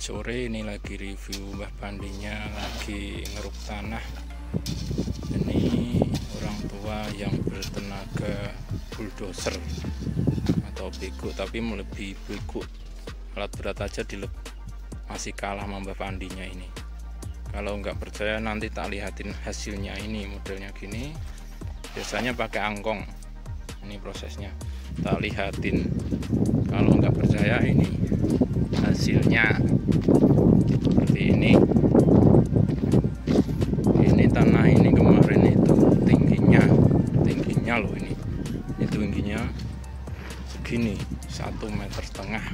sore ini lagi review Mbah Pandinya lagi ngeruk tanah. Ini orang tua yang bertenaga bulldozer atau bego tapi melebihi bego. Alat berat aja dilep masih kalah sama Mbah Pandinya ini. Kalau nggak percaya nanti tak lihatin hasilnya ini modelnya gini. Biasanya pakai angkong ini prosesnya. Tak lihatin. Kalau nggak percaya ini hasilnya ini. Ini tanah ini kemarin itu tingginya tingginya loh ini. Ini tingginya segini satu meter setengah.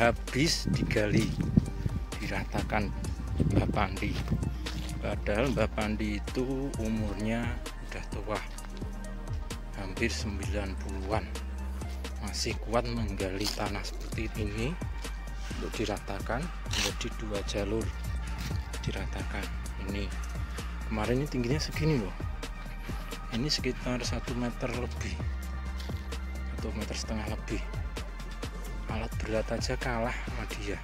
Habis digali diratakan Mbak Pandi. Padahal Mbak Pandi itu umurnya udah tua hampir 90-an masih kuat menggali tanah seperti ini untuk diratakan menjadi dua jalur diratakan ini kemarin ini tingginya segini loh. Ini sekitar satu meter lebih satu meter setengah lebih. Alat berat aja kalah sama dia.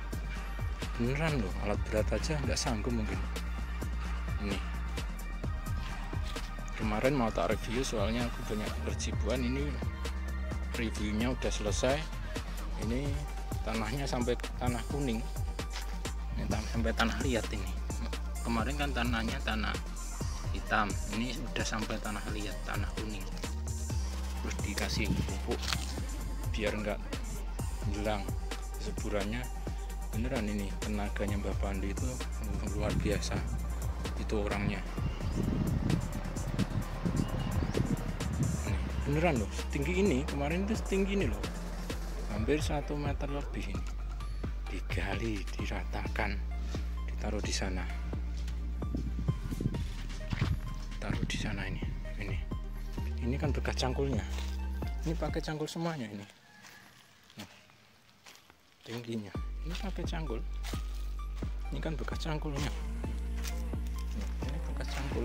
Beneran loh alat berat aja nggak sanggup mungkin. Ini. Kemarin mau tak review soalnya aku banyak berjibuan. Ini reviewnya udah selesai. Ini tanahnya sampai tanah kuning sampai tanah liat ini. Kemarin kan tanahnya tanah hitam ini udah sampai tanah liat tanah kuning. Terus dikasih pupuk biar enggak hilang seburannya. Beneran ini tenaganya Mbak Pandi itu luar biasa itu orangnya. Beneran loh setinggi ini kemarin itu setinggi ini loh. Hampir satu meter lebih ini. Digali diratakan ditaruh di sana. Taruh di sana ini ini. Ini kan bekas cangkulnya. Ini pakai cangkul semuanya ini. Nah, tingginya. Ini pakai cangkul. Ini kan bekas cangkulnya. Nah, ini bekas cangkul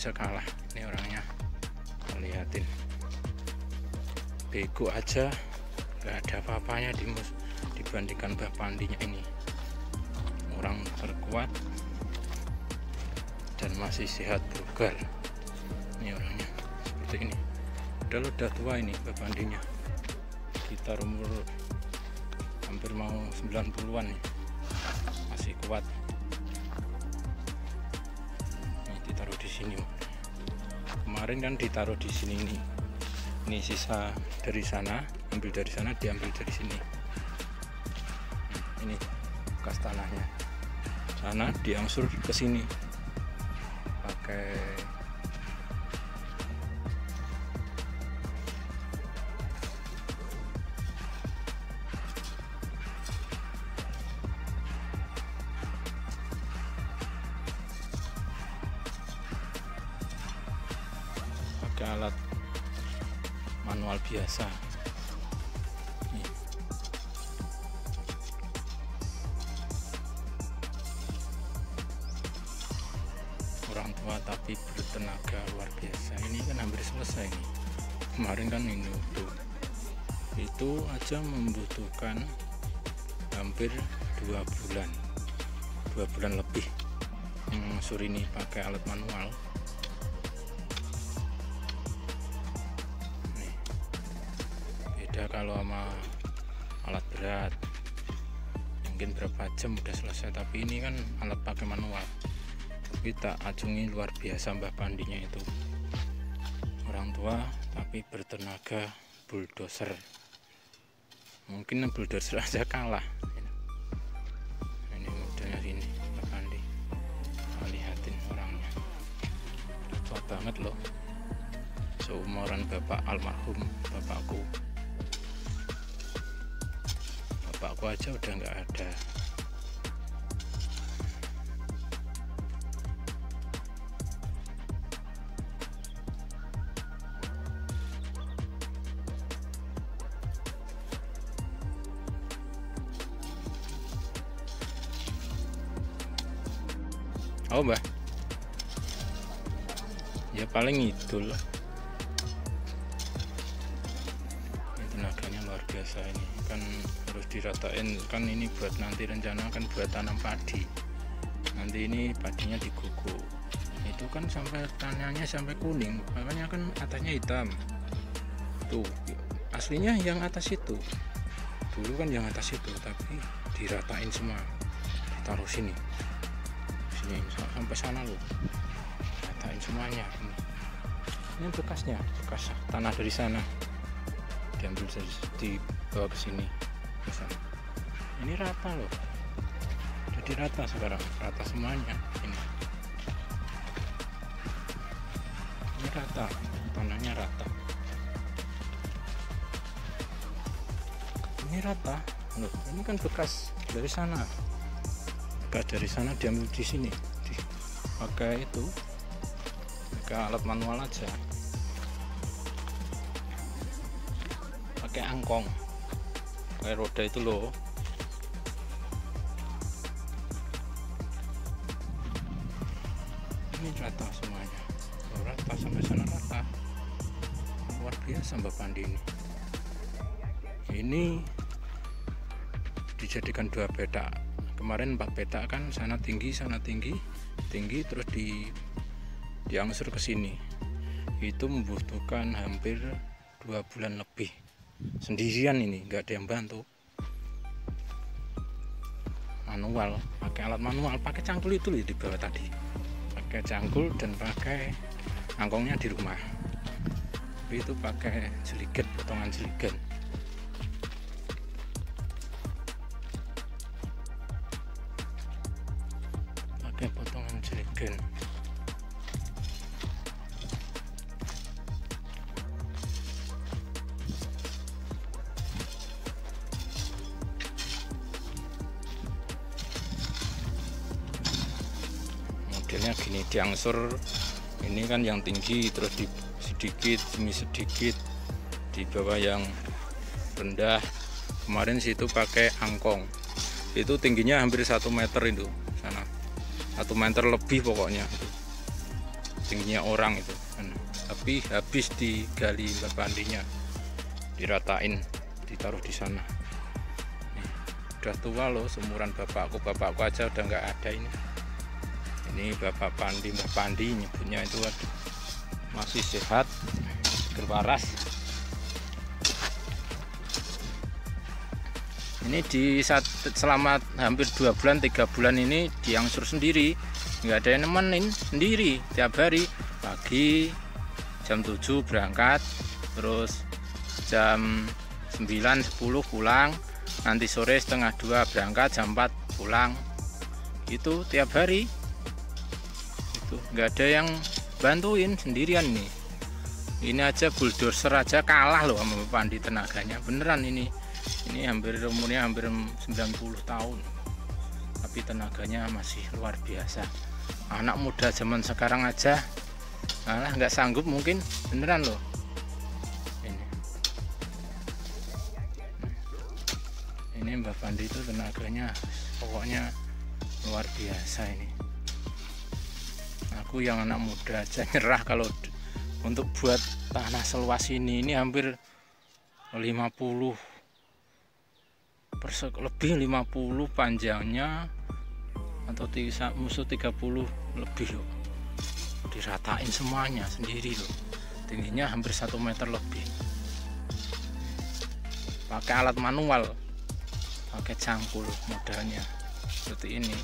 aja kalah. Ini orangnya. Lihatin. Bego aja. Gak ada apa-apanya dibandingkan Mbak Pandinya ini. Orang terkuat dan masih sehat bugar ini orangnya. Seperti ini. Udah udah tua ini bebandinya kita umur hampir mau 90-an nih masih kuat kemarin kan ditaruh di sini nih ini sisa dari sana ambil dari sana diambil dari sini. Ini bekas tanahnya. Sana diangsur ke sini. Pakai orang tua tapi bertenaga luar biasa. Ini kan hampir selesai nih. Kemarin kan ini tuh itu aja membutuhkan hampir dua bulan dua bulan lebih yang ini pakai alat manual. Beda kalau sama alat berat. Mungkin berapa jam udah selesai tapi ini kan alat pakai manual tak acungi luar biasa Mbah Pandinya itu. Orang tua tapi bertenaga bulldozer. Mungkin bulldozer aja kalah. Ini modelnya sini Mbah Pandi. Lihatin orangnya. Tua banget loh. Seumuran bapak almarhum bapakku. Bapakku aja udah nggak ada oh mbak ya paling idul ini tenaganya luar biasa ini. Kan harus diratain kan ini buat nanti rencana kan buat tanam padi. Nanti ini padinya diguguk. Itu kan sampai tanahnya sampai kuning makanya kan atasnya hitam. Tuh aslinya yang atas itu. Dulu kan yang atas itu tapi diratain semua. Ditaruh sini sini sampai sana loh. Ratain semuanya. Ini, ini bekasnya bekas tanah dari sana. Diambil dibawa ke sini. Ini rata loh. Jadi rata sekarang rata semuanya ini. Ini rata tanahnya rata. Ini rata. Loh ini kan bekas dari sana bekas dari sana diambil di sini. Pakai itu. Pakai alat manual aja. Pakai angkong. Pakai roda itu loh. Ini rata semuanya. Rata sampai sana rata. Luar biasa Mbak Pandi ini. Ini dijadikan dua petak kemarin empat petak kan sana tinggi sana tinggi tinggi terus di diangsur ke sini. Itu membutuhkan hampir dua bulan lebih. Sendirian ini nggak ada yang bantu. Manual pakai alat manual pakai cangkul itu di bawah tadi. Pakai cangkul dan pakai angkongnya di rumah. Itu pakai jeliget potongan jeliget jeligen modelnya gini diangsur ini kan yang tinggi terus di sedikit sini sedikit di bawah yang rendah. Kemarin situ pakai angkong. Itu tingginya hampir satu meter itu satu meter lebih pokoknya. Tingginya orang itu. Tapi habis digali berpandinya diratain ditaruh di sana. Udah tua loh semuran bapakku. Bapakku aja udah nggak ada ini. Ini Bapak Pandi Mbah Pandi nyebutnya itu masih sehat seger waras ini di saat selama hampir dua bulan tiga bulan ini diangsur sendiri. Nggak ada yang nemenin sendiri tiap hari. Pagi jam 7 berangkat terus jam 9 10 pulang nanti sore setengah dua berangkat jam 4 pulang. Itu tiap hari. Tuh nggak ada yang bantuin sendirian nih ini aja bulldozer aja kalah loh sama Pandi tenaganya. Beneran ini ini hampir umurnya hampir 90 tahun. Tapi tenaganya masih luar biasa. Anak muda zaman sekarang aja malah nggak sanggup mungkin. Beneran loh. Ini. Ini Mbak Pandi itu tenaganya pokoknya luar biasa ini. Aku yang anak muda aja nyerah kalau untuk buat tanah seluas ini. Ini hampir 50 persek lebih 50 panjangnya atau tiga, musuh 30 lebih loh. Diratain semuanya sendiri loh. Tingginya hampir satu meter lebih. Pakai alat manual pakai cangkul modalnya seperti ini.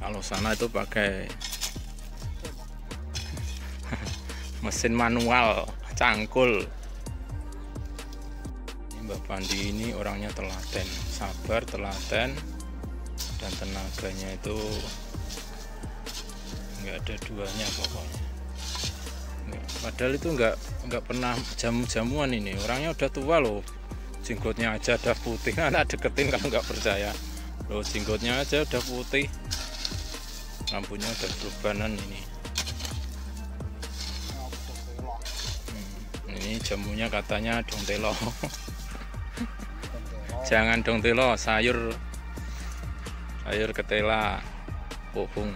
Kalau sana itu pakai mesin manual cangkul Mbak Pandi ini orangnya telaten sabar telaten dan tenaganya itu nggak ada duanya pokoknya. Padahal itu nggak nggak pernah jamu-jamuan ini. Orangnya udah tua loh. Jenggotnya aja udah putih. Anak deketin kalau nggak percaya. Loh jenggotnya aja udah putih. Lampunya udah berubahan ini. Hmm, ini jamunya katanya dong telo jangan dong telo sayur. Sayur ketela. Pohong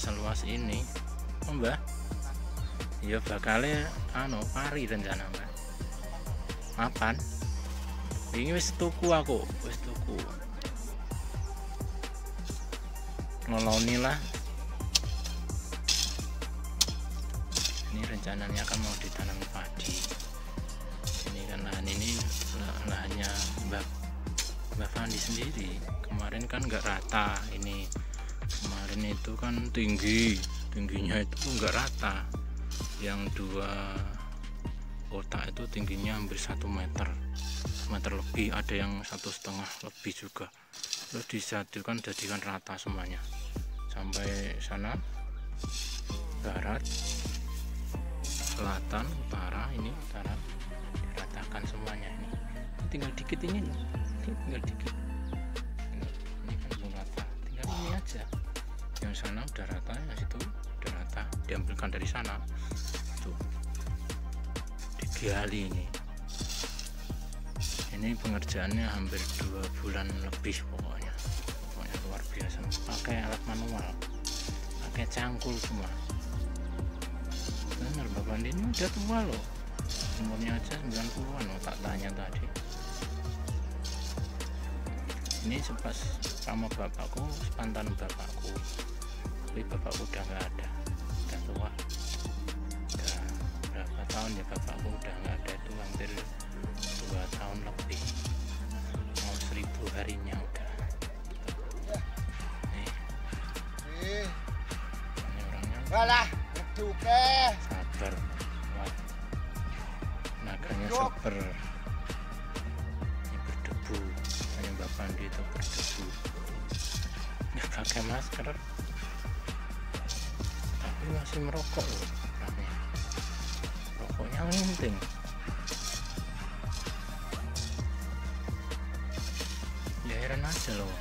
seluas ini oh mbak ya bakalnya anu pari rencana mbak mapan ini wis tuku aku wis tuku. Noloni lah. Ini rencananya akan mau ditanam padi. Ini kan lahan ini lahannya mbak mbak Fandi sendiri. Kemarin kan nggak rata ini. Kemarin itu kan tinggi tingginya itu nggak rata. Yang dua otak itu tingginya hampir satu meter meter lebih ada yang satu setengah lebih juga. Terus disatukan jadikan rata semuanya. Sampai sana barat selatan utara ini utara diratakan semuanya ini. Tinggal dikit ini ini tinggal dikit. Ini, ini kan belum rata. Tinggal ini aja yang sana udah rata yang situ udah rata diambilkan dari sana. Tuh. Digali ini. Ini pengerjaannya hampir dua bulan lebih pokoknya. Pokoknya luar biasa. Pakai alat manual. Pakai cangkul semua. Benar bapak ini udah tua loh. Umurnya aja 90-an loh tak tanya tadi. Ini sepas sama bapakku sepantan bapakku tapi bapakku udah nggak ada. Udah tua. Udah berapa tahun ya bapakku udah nggak ada. Itu hampir dua tahun lebih. Mau seribu harinya udah. Nih. Ini orangnya. Walah, ngeduke. sabar kuat naganya sabar. Ini berdebu. Hanya Pandi itu berdebu. Nggak pakai masker tapi masih merokok. Rokoknya penting ya heran aja loh.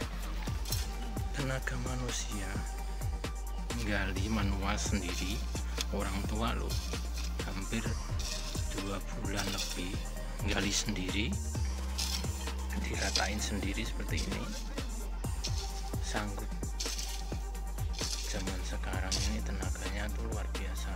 Tenaga manusia menggali manual sendiri orang tua loh hampir dua bulan lebih gali sendiri diratain sendiri seperti ini. Sanggup tenaganya tuh luar biasa.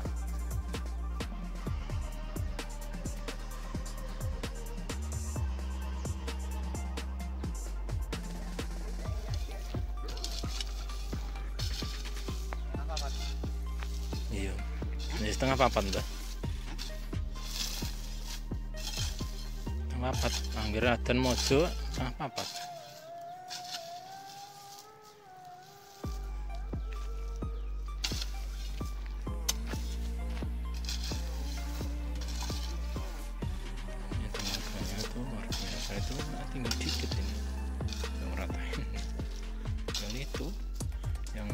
Iya. Ini setengah papat mbak. Setengah papat anggur dan mojo setengah papat tinggal dikit ini yang ratain yang itu yang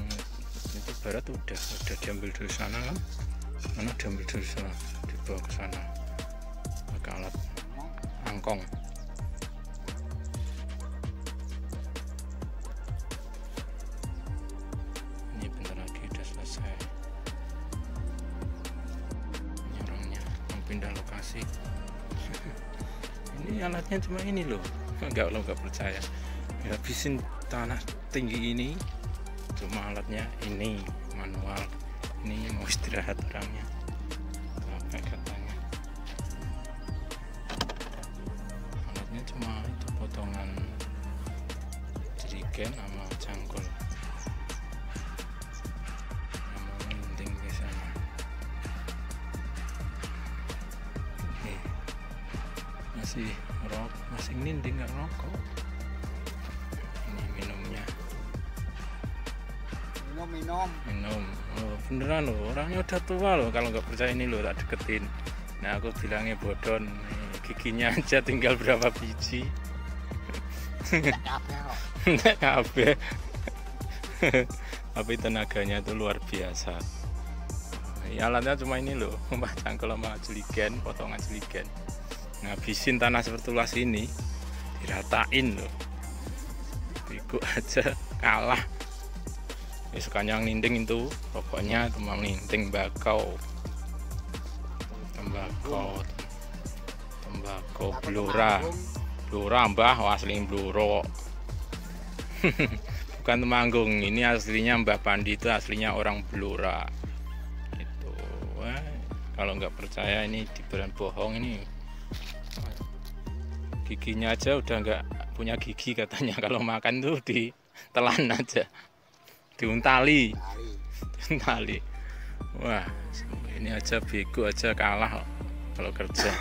itu barat udah udah diambil dari sana kan mana diambil dari sana? Dibawa ke sana. Pakai alat angkong. Pindah lokasi. Ini alatnya cuma ini loh enggak lo nggak percaya. Habisin tanah tinggi ini cuma alatnya ini manual. Ini mau istirahat orangnya masih rok masih ninding nggak rokok ini minumnya. Minum, minum. minum oh, beneran loh orangnya udah tua loh kalau nggak percaya ini loh tak deketin. Nah aku bilangnya bodon giginya aja tinggal berapa biji. Nggak kabeh tapi tenaganya itu luar biasa. Ya alatnya cuma ini loh cangkul sama jeligen potongan jeligen ngabisin tanah sepertulas ini diratain loh. Bego aja kalah. Ya sukanya ninding itu pokoknya cuma ninding bakau. Tembakau. Tembakau blora. Blora mbah asli bloro bukan temanggung ini aslinya Mbah Pandi itu aslinya orang Blora. Itu kalau nggak percaya ini diberan bohong ini giginya aja udah nggak punya gigi katanya. Kalau makan tuh ditelan aja. Diuntali. Diuntali. Wah ini aja bego aja kalah kalau kerja